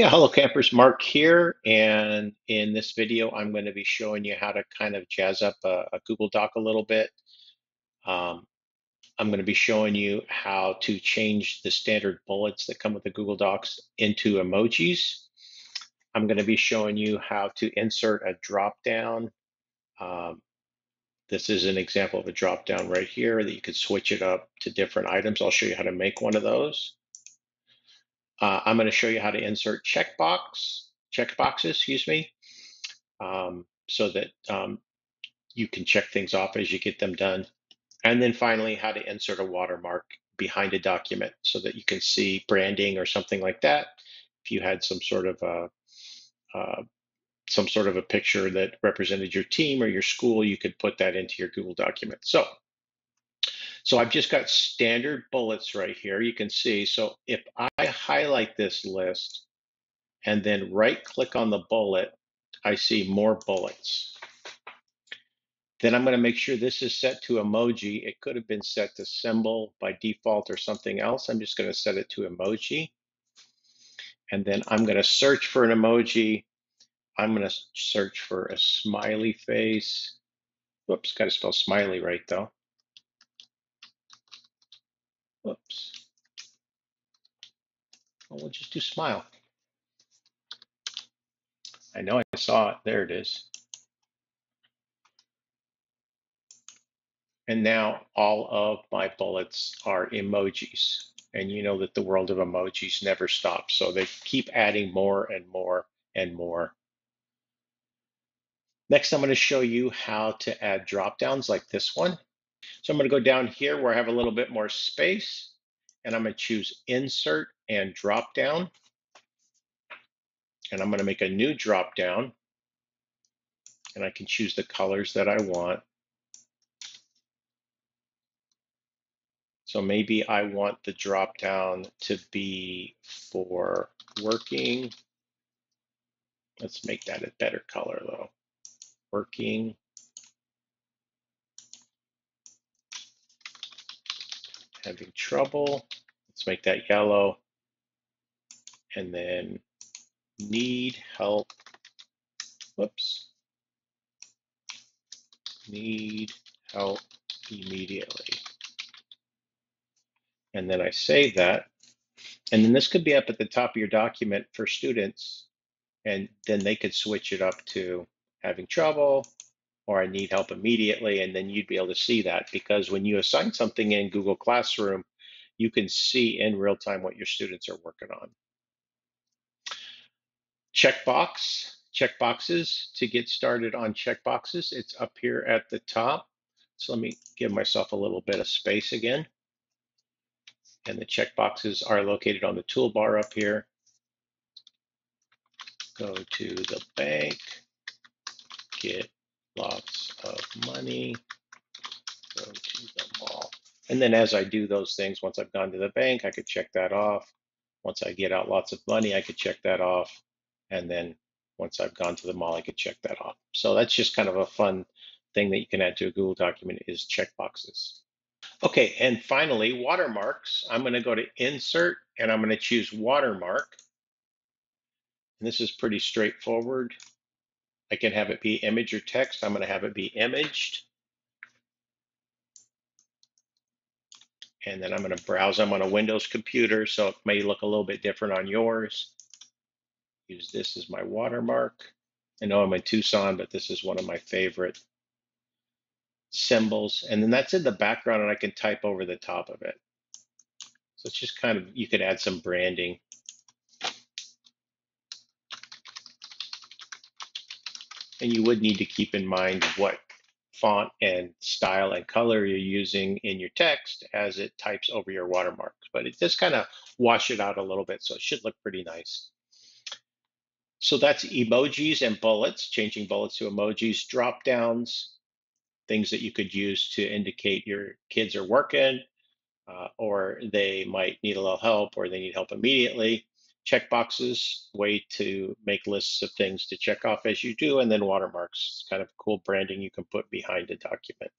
Yeah, hello campers, Mark here, and in this video I'm going to be showing you how to kind of jazz up a, a Google Doc a little bit. Um, I'm going to be showing you how to change the standard bullets that come with the Google Docs into emojis. I'm going to be showing you how to insert a drop down. Um, this is an example of a drop down right here that you could switch it up to different items. I'll show you how to make one of those. Uh, I'm going to show you how to insert checkbox, checkboxes, excuse me, um, so that um, you can check things off as you get them done. And then finally, how to insert a watermark behind a document so that you can see branding or something like that. If you had some sort of a, uh, some sort of a picture that represented your team or your school, you could put that into your Google document. So so I've just got standard bullets right here. You can see, so if I highlight this list and then right click on the bullet, I see more bullets. Then I'm going to make sure this is set to emoji. It could have been set to symbol by default or something else. I'm just going to set it to emoji. And then I'm going to search for an emoji. I'm going to search for a smiley face. Whoops, got to spell smiley right though. Whoops. Well, we'll just do smile. I know I saw it. There it is. And now all of my bullets are emojis. And you know that the world of emojis never stops. So they keep adding more and more and more. Next, I'm going to show you how to add drop downs like this one. So I'm going to go down here where I have a little bit more space and I'm going to choose insert and drop down. And I'm going to make a new drop down and I can choose the colors that I want. So maybe I want the drop down to be for working. Let's make that a better color though. Working having trouble. Let's make that yellow. And then need help. Whoops. Need help immediately. And then I save that. And then this could be up at the top of your document for students. And then they could switch it up to having trouble, or I need help immediately, and then you'd be able to see that because when you assign something in Google Classroom, you can see in real time what your students are working on. Checkbox, checkboxes to get started on checkboxes. It's up here at the top. So let me give myself a little bit of space again. And the checkboxes are located on the toolbar up here. Go to the bank, get lots of money, go to the mall. And then as I do those things, once I've gone to the bank, I could check that off. Once I get out lots of money, I could check that off. And then once I've gone to the mall, I could check that off. So that's just kind of a fun thing that you can add to a Google document is checkboxes. Okay, and finally, watermarks. I'm going to go to Insert, and I'm going to choose Watermark. And this is pretty straightforward. I can have it be image or text. I'm going to have it be imaged. And then I'm going to browse. I'm on a Windows computer, so it may look a little bit different on yours. Use this as my watermark. I know I'm in Tucson, but this is one of my favorite symbols. And then that's in the background, and I can type over the top of it. So it's just kind of, you could add some branding. And you would need to keep in mind what font and style and color you're using in your text as it types over your watermarks. But it just kind of wash it out a little bit, so it should look pretty nice. So that's emojis and bullets, changing bullets to emojis, drop downs, things that you could use to indicate your kids are working, uh, or they might need a little help, or they need help immediately checkboxes, way to make lists of things to check off as you do, and then watermarks, kind of cool branding you can put behind a document.